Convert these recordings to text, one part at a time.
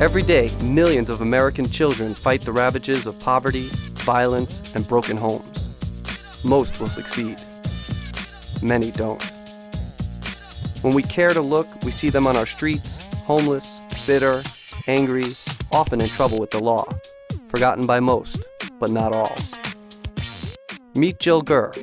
Every day, millions of American children fight the ravages of poverty, violence, and broken homes. Most will succeed. Many don't. When we care to look, we see them on our streets, homeless, bitter, angry, often in trouble with the law, forgotten by most, but not all. Meet Jill Gurr,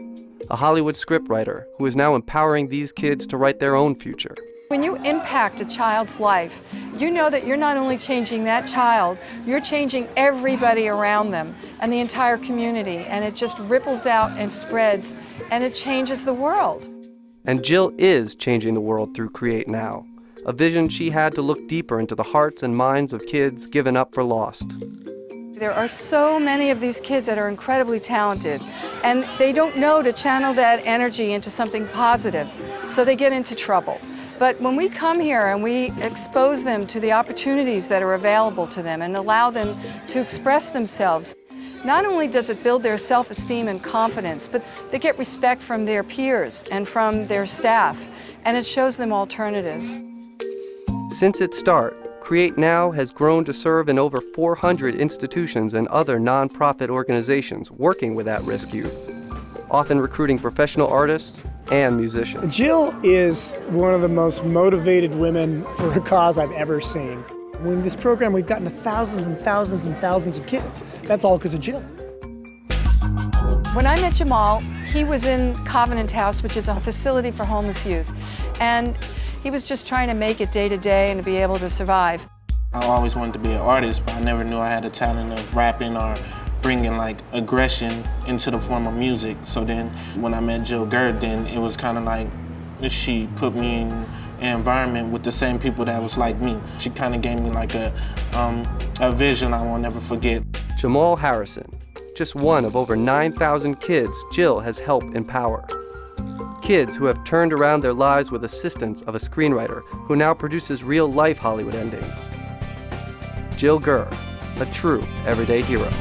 a Hollywood scriptwriter who is now empowering these kids to write their own future. When you impact a child's life, you know that you're not only changing that child, you're changing everybody around them and the entire community, and it just ripples out and spreads, and it changes the world. And Jill is changing the world through Create Now, a vision she had to look deeper into the hearts and minds of kids given up for lost. There are so many of these kids that are incredibly talented, and they don't know to channel that energy into something positive, so they get into trouble. But when we come here and we expose them to the opportunities that are available to them and allow them to express themselves, not only does it build their self-esteem and confidence, but they get respect from their peers and from their staff, and it shows them alternatives. Since its start, Create Now has grown to serve in over 400 institutions and other nonprofit organizations working with at-risk youth, often recruiting professional artists and musician. Jill is one of the most motivated women for a cause I've ever seen. In this program, we've gotten to thousands and thousands and thousands of kids. That's all because of Jill. When I met Jamal, he was in Covenant House, which is a facility for homeless youth. And he was just trying to make it day to day and to be able to survive. I always wanted to be an artist, but I never knew I had a talent of rapping or bringing like aggression into the form of music. So then when I met Jill Gurr, then it was kind of like she put me in an environment with the same people that was like me. She kind of gave me like a, um, a vision I will never forget. Jamal Harrison, just one of over 9,000 kids Jill has helped empower. Kids who have turned around their lives with assistance of a screenwriter who now produces real-life Hollywood endings. Jill Gurr, a true everyday hero.